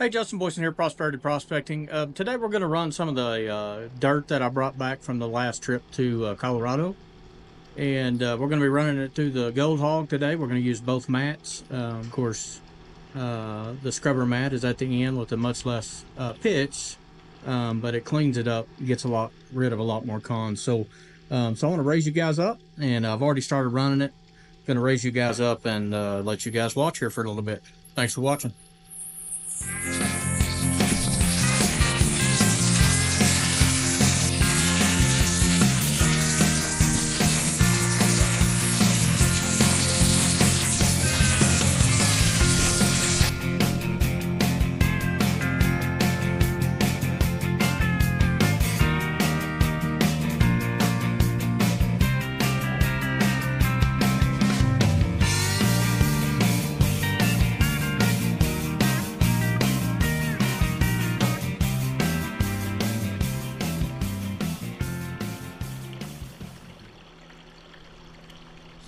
Hey, Justin Boyson here, Prosperity Prospecting. Uh, today we're going to run some of the uh, dirt that I brought back from the last trip to uh, Colorado. And uh, we're going to be running it through the Gold Hog today. We're going to use both mats. Um, of course, uh, the scrubber mat is at the end with a much less uh, pitch, um, but it cleans it up, gets a lot rid of a lot more cons. So, um, so I want to raise you guys up, and I've already started running it. Going to raise you guys up and let you guys watch here for a little bit. Thanks for watching.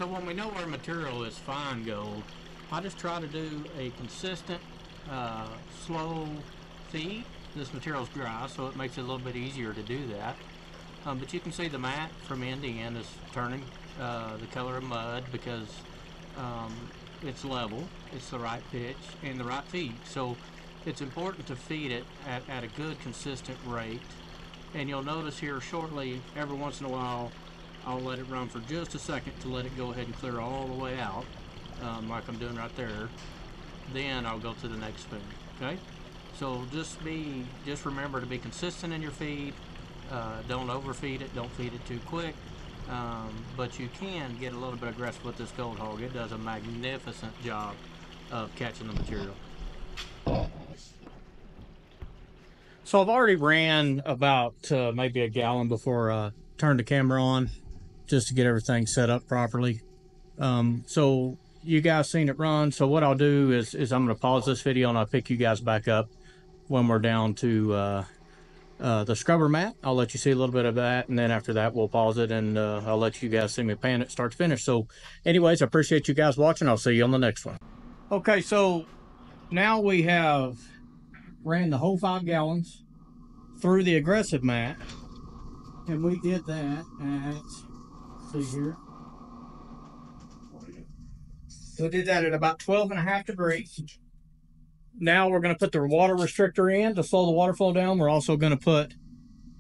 So when we know our material is fine gold, I just try to do a consistent, uh, slow feed. This material is dry, so it makes it a little bit easier to do that. Um, but you can see the mat from end to end is turning uh, the color of mud because um, it's level, it's the right pitch, and the right feed. So it's important to feed it at, at a good, consistent rate. And you'll notice here shortly, every once in a while, I'll let it run for just a second to let it go ahead and clear all the way out, um, like I'm doing right there. Then I'll go to the next spoon, okay? So just be, just remember to be consistent in your feed. Uh, don't overfeed it, don't feed it too quick. Um, but you can get a little bit aggressive with this gold hog. It does a magnificent job of catching the material. So I've already ran about uh, maybe a gallon before I turned the camera on just to get everything set up properly. Um, so you guys seen it run. So what I'll do is, is I'm going to pause this video and I'll pick you guys back up when we're down to uh, uh, the scrubber mat. I'll let you see a little bit of that. And then after that, we'll pause it and uh, I'll let you guys see me pan it start to finish. So anyways, I appreciate you guys watching. I'll see you on the next one. Okay, so now we have ran the whole five gallons through the aggressive mat. And we did that at So did that at about 12 and a half degrees. Now we're going to put the water restrictor in to slow the water flow down. We're also going to put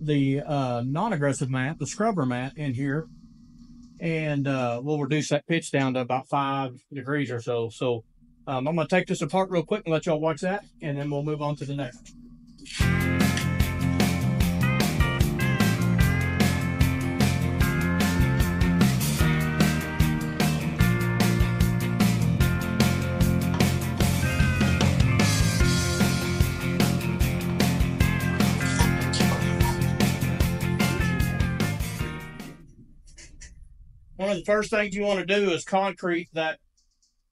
the uh, non-aggressive mat, the scrubber mat in here. And uh, we'll reduce that pitch down to about five degrees or so. So um, I'm going to take this apart real quick and let y'all watch that. And then we'll move on to the next. The first thing you want to do is concrete that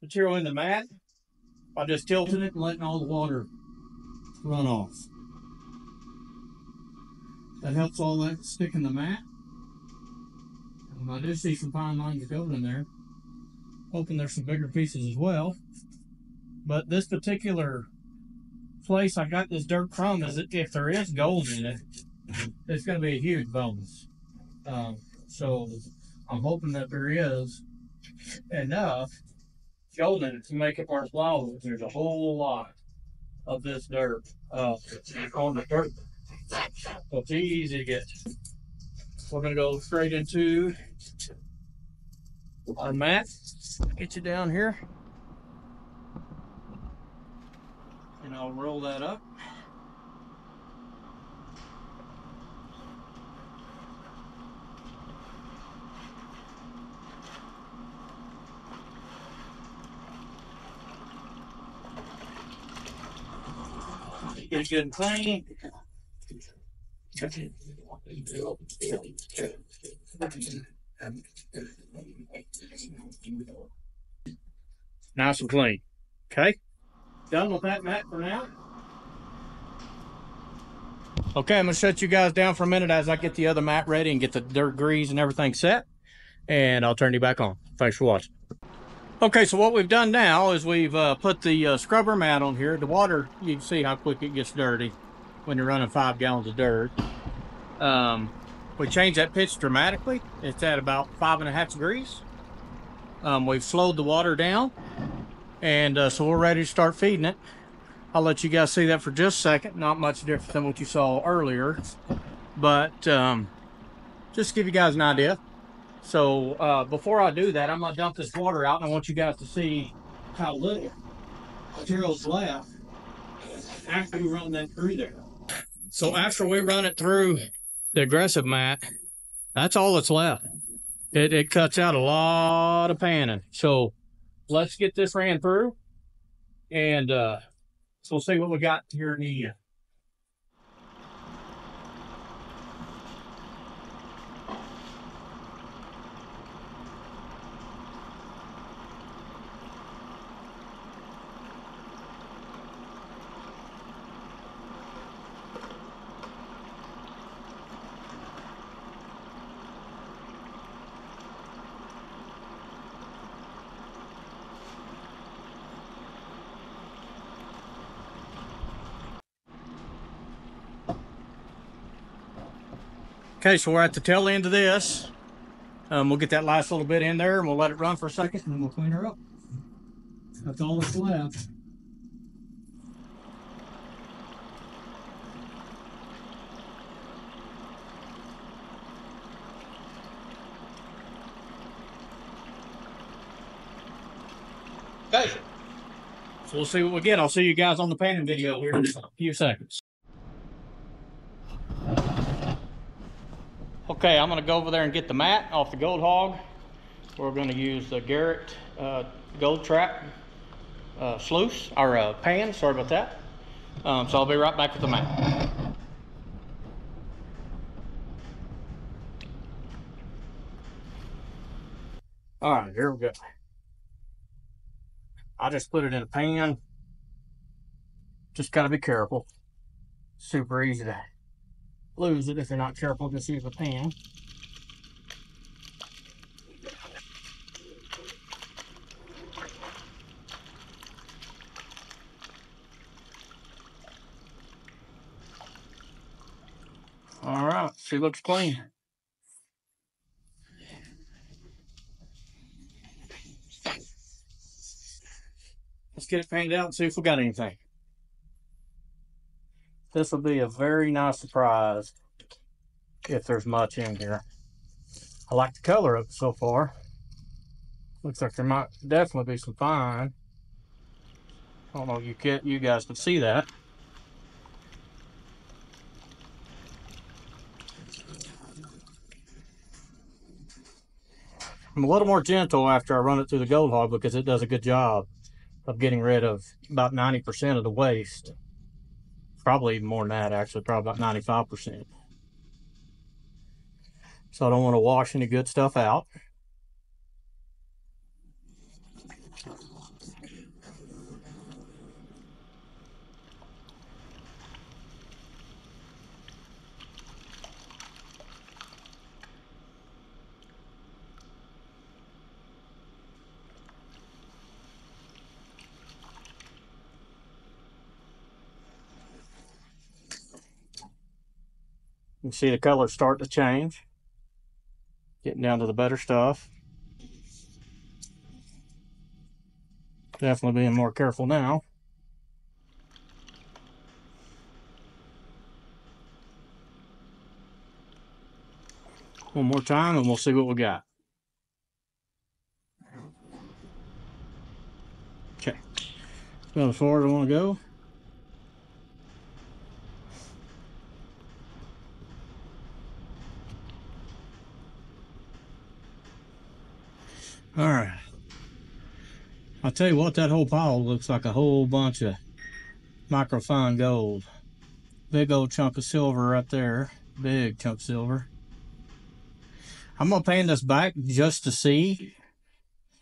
material in the mat by just tilting it and letting all the water run off. That helps all that stick in the mat. And I do see some fine lines gold in there. Hoping there's some bigger pieces as well. But this particular place I got this dirt from is if there is gold in it, it's going to be a huge bonus. Um, so I'm hoping that there is enough gold in it to make it worthwhile. There's a whole lot of this dirt uh, on the dirt. So it's easy to get. We're going to go straight into our mat. Get you down here. And I'll roll that up. Get good and clean. Nice and clean. Okay. Done with that mat for now. Okay, I'm gonna shut you guys down for a minute as I get the other mat ready and get the dirt grease and everything set. And I'll turn you back on. Thanks for watching. Okay, so what we've done now is we've uh, put the uh, scrubber mat on here. The water, you can see how quick it gets dirty when you're running five gallons of dirt. Um, we changed that pitch dramatically. It's at about five and a half degrees. Um, we've slowed the water down, and uh, so we're ready to start feeding it. I'll let you guys see that for just a second. Not much different than what you saw earlier, but um, just to give you guys an idea. So uh, before I do that, I'm gonna dump this water out and I want you guys to see how little material's left after we run that through there. So after we run it through the aggressive mat, that's all that's left. It, it cuts out a lot of panning. So let's get this ran through and uh, so we'll see what we got here in the Okay, so we're at the tail end of this. Um, we'll get that last little bit in there and we'll let it run for a second and then we'll clean her up. That's all that's left. Okay. So we'll see what we get. I'll see you guys on the panning video here in a few seconds. Okay, I'm gonna go over there and get the mat off the Gold Hog. We're gonna use the Garrett uh, Gold Trap uh, sluice, or uh, pan, sorry about that. Um, so I'll be right back with the mat. All right, here we go. I just put it in a pan. Just gotta be careful. Super easy to lose it if you're not careful. Just use a pan. All right, she looks clean. Let's get it painted out and see if we got anything this will be a very nice surprise if there's much in here. I like the color of it so far. Looks like there might definitely be some fine. I don't know if you get you guys can see that. I'm a little more gentle after I run it through the gold hog because it does a good job of getting rid of about 90% of the waste probably even more than that actually probably about 95% so I don't want to wash any good stuff out Can see the colors start to change. Getting down to the better stuff. Definitely being more careful now. One more time and we'll see what we got. Okay. About as far as I want to go. All right. I'll tell you what, that whole pile looks like a whole bunch of microfine gold. Big old chunk of silver right there. Big chunk of silver. I'm going to pan this back just to see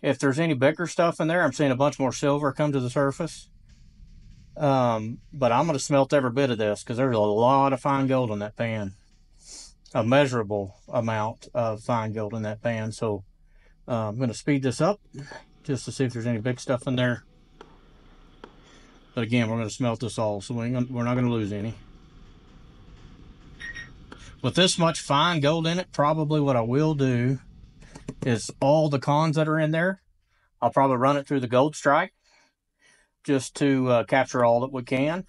if there's any bigger stuff in there. I'm seeing a bunch more silver come to the surface. Um, but I'm going to smelt every bit of this because there's a lot of fine gold in that pan. A measurable amount of fine gold in that pan. So uh, I'm going to speed this up just to see if there's any big stuff in there. But again, we're going to smelt this all, so we we're not going to lose any. With this much fine gold in it, probably what I will do is all the cons that are in there, I'll probably run it through the gold strike just to uh, capture all that we can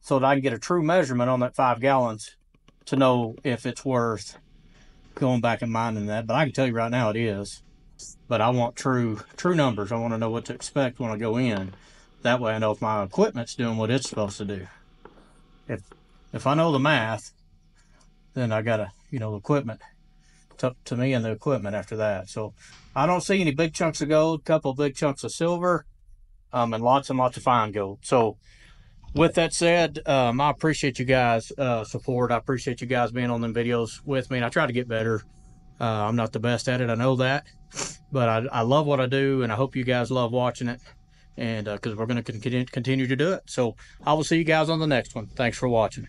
so that I can get a true measurement on that five gallons to know if it's worth going back and mining that. But I can tell you right now it is. But I want true true numbers. I want to know what to expect when I go in. That way I know if my equipment's doing what it's supposed to do. If if I know the math, then I gotta, you know, the equipment. Up to me and the equipment after that. So I don't see any big chunks of gold, a couple big chunks of silver, um, and lots and lots of fine gold. So with that said, um, I appreciate you guys' uh, support. I appreciate you guys being on them videos with me, and I try to get better. Uh, I'm not the best at it, I know that, but I, I love what I do, and I hope you guys love watching it, and because we're going to continue to do it. So I will see you guys on the next one. Thanks for watching.